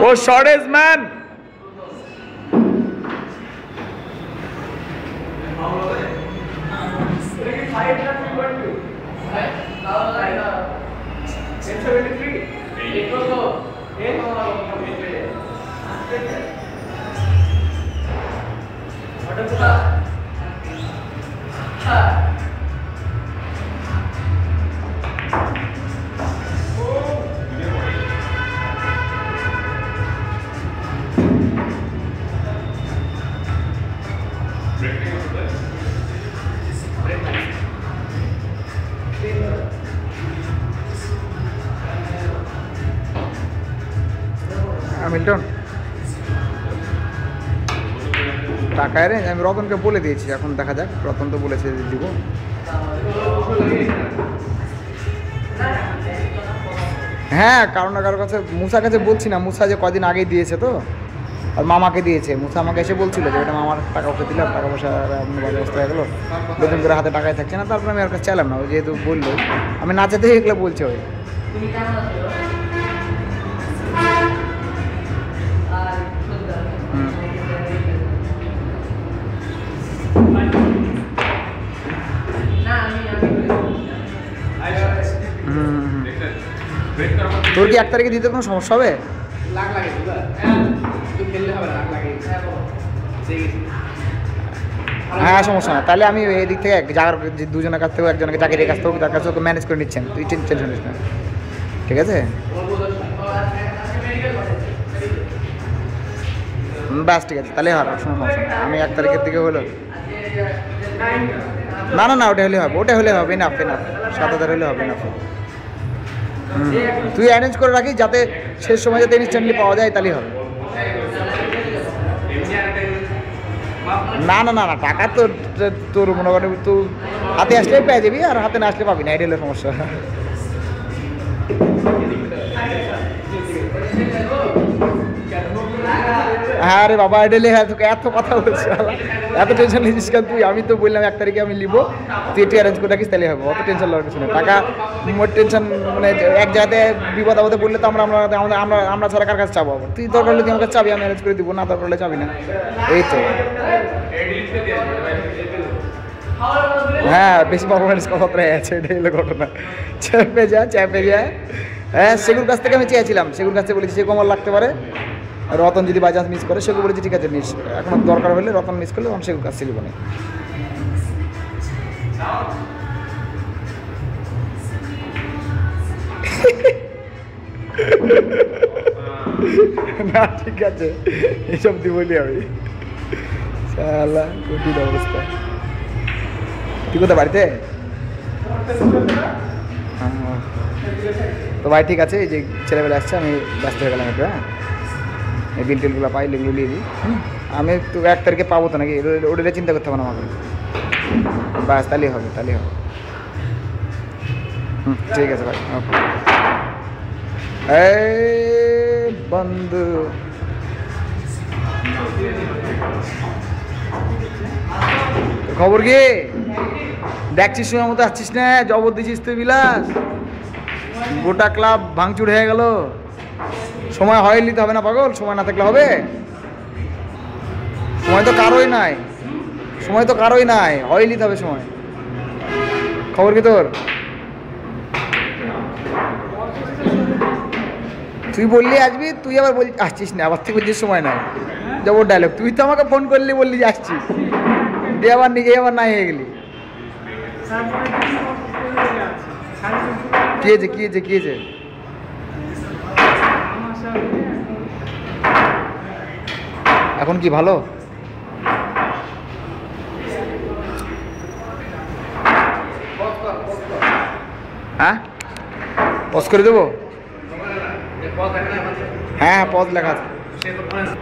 वो shortage man Milton টাকায় রে, আমি রতনকে বলে দিয়েছি, এখন দেখা যাক, রতন তো বলেছে যে দিব। হ্যাঁ কারও না কারোর কাছে, মুসার কাছে বলছি না, মুসা যে কদিন আগেই দিয়েছে তো, আর মামাকে দিয়েছে। মুসা আমাকে এসে বলছিল যে এটা মামার টাকা ওকে দিলাম, টাকা পয়সা অবস্থা হয়ে গেলো। বেতন করে হাতে টাকায় থাকছে না, তারপরে আমি আর কাছে চাইলাম না যেহেতু বলল, আমি না যেতে এগুলো বলছে ওই। তোর কি এক তারিখে দিতে কোনো সমস্যা হবে? হ্যাঁ সমস্যা না। তাহলে আমি এই দিক থেকে এক জায়গার দুজনের কাছ থেকে একজনের চাকরির কাছ থেকে যার কাছে ওকে ম্যানেজ করে নিচ্ছেন। তুই টেনশন নিস না। ঠিক আছে? ব্যাস ঠিক আছে। তাহলে হবে কোনো সমস্যা নেই। আমি এক তারিখের দিকে হলো। না না না ওটা হলে হবে। ওটা হলে হবে না না সাত হাজার হলে হবে না তুই অ্যারেঞ্জ করে রাখিস যাতে শেষ সময় যাতে ইনস্ট্যান্টলি পাওয়া যায়, তাহলেই হবে। না না না না, টাকা তো তোর মনে করেন, তুই হাতে আসলেই পেয়ে যাবি, আর হাতে না আসলে পাবি না এটা হলো সমস্যা। হ্যাঁ রে বাবা, এটা লেখা তোকে এত কথা বলছি। এত টেনশন নিয়েছিস কেন তুই? আমি তো বললাম এক তারিখে আমি নিবো তুই একটু অ্যারেঞ্জ করে রাখিস, তাহলে হবে, অত টেনশন লাগার কিছু না। টাকা, মোট টেনশন মানে এক জায়গাতে বিপদ আপদে বললে তো আমরা আমরা আমরা আমরা ছাড়া কার কাছে চাবো? তুই দরকার হলে তুই আমার কাছে চাবি, আমি অ্যারেঞ্জ করে দিব, না দরকার হলে চাবি না। এই তো। হ্যাঁ বেশি পারফরমেন্স কথাবার্তা আছে এটাই হলো ঘটনা। চেপে যা চেপে যা। হ্যাঁ সেগুর কাছ থেকে আমি চেয়েছিলাম, সেগুর কাছ থেকে বলেছি, সে কমল লাগতে পারে। রতন যদি বাই চান্স মিস করে সেগুলো বলেছি ঠিক আছে মিস এখন দরকার হলে রতন মিস করলে তখন সেগুর কাছ থেকে বলে না, ঠিক আছে। এসব দি বলি আমি। শালা, কঠিন অবস্থা। তুই কোথায়, বাড়িতে। তো ভাই, ঠিক আছে, এই যে ছেলেবেলা আসছে, আমি ব্যস্ত হয়ে গেলাম একটু হ্যাঁ? এই বিল টিলগুলো পাই এগুলো নিয়ে দিই হুম? আমি তো এক তারিখে পাবো তো নাকি ওটা- ওটা চিন্তা করতে হবে না আমাকে বাস তাহলেই হবে তাহলেই হবে হুম ঠিক আছে ভাই ওকে এই বন্ধু খবর কি দেখছিস সময় মতো আসছিস না জবর দিছিস তুই বিলাস। গোটা ক্লাব ভাঙচুর হয়ে গেল। সময় হয় নিতে হবে না পাগল? সময় না থাকলে হবে? সময় তো কারোই নাই। সময় তো কারোই নাই। হয় নিতে হবে সময়। খবর কি তোর? তুই বললি আসবি, তুই আবার বল আসছিস না, আবার থেকে বলছিস সময় নাই। যাব ডায়লগ তুই তো আমাকে ফোন করলি, বললি যে আসছিস। দিয়ে আবার নিজে আবার নাই হয়ে গেলি। কি হয়েছে কি হয়েছে কি হয়েছে? এখন কি ভালো? হ্যাঁ? পজ করে দেবো? হ্যাঁ পজ লেখা